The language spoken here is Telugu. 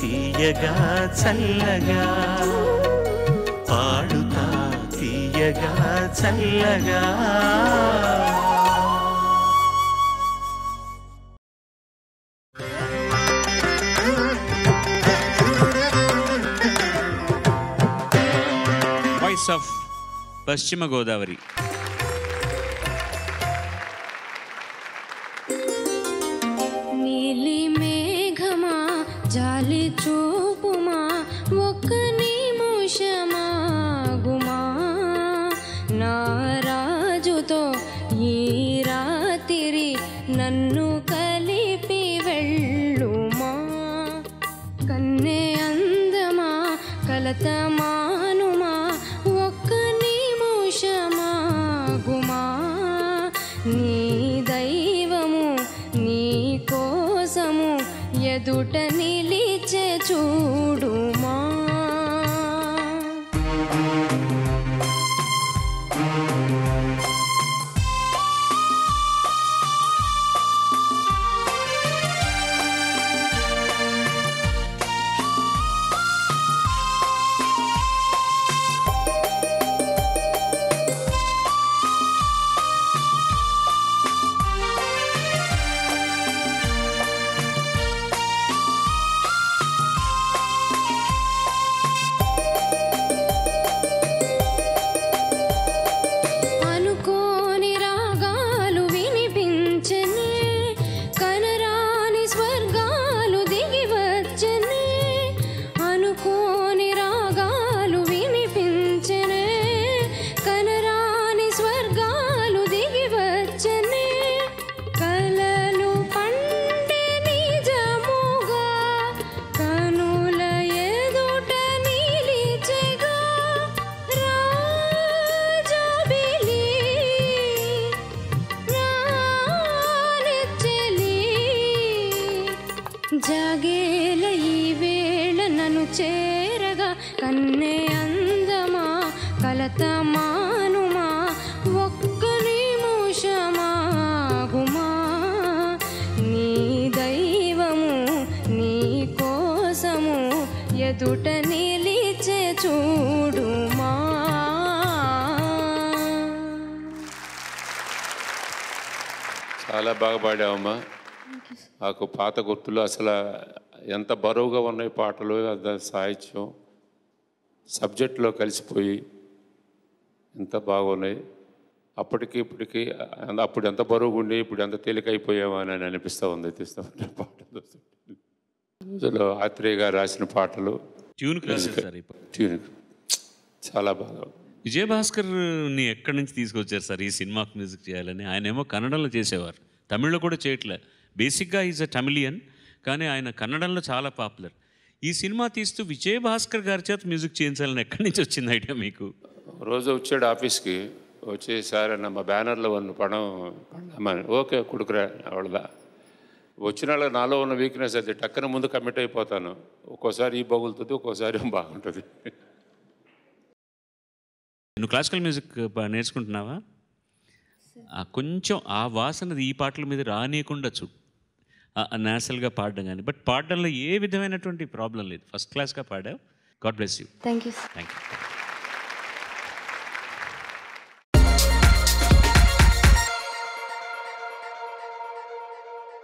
తీయగా చల్లగా పాడుతా తీయగా చల్లగా. వాయిస్ ఆఫ్ పశ్చిమ గోదావరి చూపుమా ఒక్క నిముషమాగుమా? నారాజుతో నా రాజుతో ఈ రాత్రి నన్ను కలిపి వెళ్ళుమా? కన్నే అందమా కలతమా? ఎదుట నిలిచే చూడుమా జాగేల ఈ వేళ నన్ను చేరగా కన్నే అందమా కలతమానుమా ఒక్క నిమోషమాగుమా నీ దైవము నీ కోసము ఎదుట నిలిచే చూడుమా? చాలా బాగా పాడావమ్మా. నాకు పాత గుర్తులు అసలు ఎంత బరువుగా ఉన్నాయి పాటలు సాహిత్యం. సబ్జెక్టులో కలిసిపోయి ఎంత బాగున్నాయి. అప్పటికి ఇప్పటికి అప్పుడు ఎంత బరువుగా ఉండి ఇప్పుడు ఎంత తేలికైపోయామా అని అనిపిస్తూ ఉంది. తీస్తూ పాటలు రోజులో ఆత్రేయ గారు రాసిన పాటలు. ట్యూన్ ట్యూన్ చాలా బాగా. విజయభాస్కర్ని ఎక్కడి నుంచి తీసుకొచ్చారు సార్ ఈ సినిమాకి మ్యూజిక్ చేయాలని? ఆయన ఏమో కన్నడంలో చేసేవారు. తమిళ్ళో కూడా చేయట్లే. బేసిక్గా ఈజ్ అ టమిలియన్ కానీ ఆయన కన్నడంలో చాలా పాపులర్ ఈ సినిమా తీస్తూ విజయభాస్కర్ గారి చేత మ్యూజిక్ చేయించాలని ఎక్కడి నుంచి వచ్చింది ఐడియా మీకు? రోజు వచ్చాడు ఆఫీస్కి వచ్చేసారి సార్ నమ్మ బ్యానర్లో ఉన్న పడం పడమని ఓకే కొడుకురా అవడదా వచ్చిన వాళ్ళ నాలో ఉన్న వీక్నెస్ అది టక్కన ముందు కమిట్ అయిపోతాను. ఒక్కోసారి ఈ బాగులుతుంది ఒక్కోసారి బాగుంటుంది. నువ్వు క్లాసికల్ మ్యూజిక్ నేర్చుకుంటున్నావా? కొంచెం ఆ వాసనది ఈ పాటల మీద రానియకుండా చుట్టూ నేచురల్గా పాడడం కానీ బట్ పాడడంలో ఏ విధమైనటువంటి ప్రాబ్లం లేదు ఫస్ట్ క్లాస్గా పాడావు God bless you thank you thank you